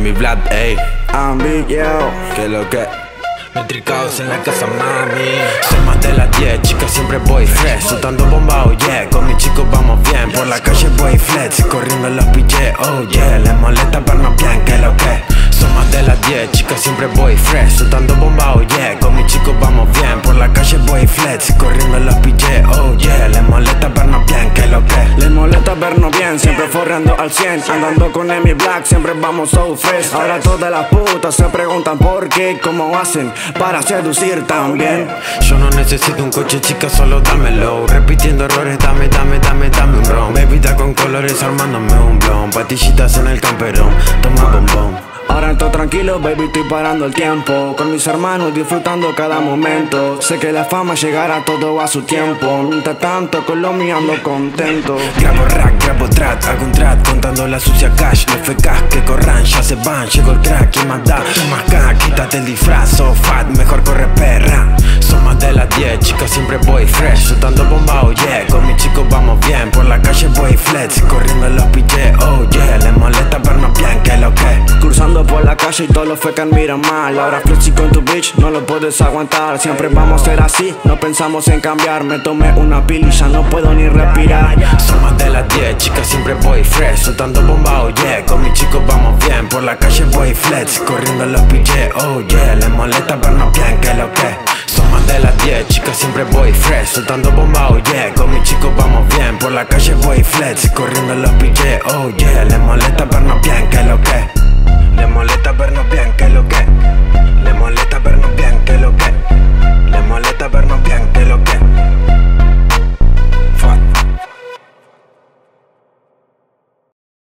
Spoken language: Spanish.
mi Vlad, ey. I'm big, yo. Que lo que. Metricados en la casa, mami. Son más de las 10, chicas, siempre voy fresh. Soltando bomba, oh yeah. Con mis chicos vamos bien. Por la calle voy flex. Corriendo en los billetes, oh yeah. Les molesta, pero no bien, que lo que. Son más de las 10, chicas, siempre voy fresh. Soltando bomba, oh yeah. Al 100 Andando con Emi Black, siempre vamos so fresh. Ahora todas las putas se preguntan por qué Cómo hacen para seducir también. Yo no necesito un coche, chica, solo dámelo. Repitiendo errores, dame, dame, dame, dame un ron. Bebida con colores, armándome un blon. Patillitas en el camperón, toma bombón Ahora estoy tranquilo, baby, estoy parando el tiempo. Con mis hermanos disfrutando cada momento. Sé que la fama llegará todo a su tiempo. Mientras tanto con lo mío ando contento. Grabo rack, grabo la sucia cash, los fecas que corran Ya se van, llegó el crack, ¿quién más da? Toma acá, quítate el disfraz, so fat, mejor corre perra. Son más de las 10, chicas, siempre voy fresh Soltando bomba, oh yeah, con mis chicos vamos bien Por la calle voy flex, corriendo en los billetes, oh yeah. Les molesta vernos bien, que lo que. Cruzando por la calle y todos los fecas miran mal. Ahora flexi con tu bitch, no lo puedes aguantar. Siempre vamos a ser así, no pensamos en cambiar. Me tomé una pil y ya no puedo ni respirar Soltando bomba, oh yeah, con mis chicos vamos bien Por la calle voy flex, corriendo en los billetes, oh yeah. Les molesta vernos bien, que lo que Son más de las 10, chicas, siempre voy fresh. Soltando bomba, oh yeah, con mis chicos vamos bien Por la calle voy flex, corriendo en los billetes, oh yeah. Les molesta vernos bien, que lo que Les molesta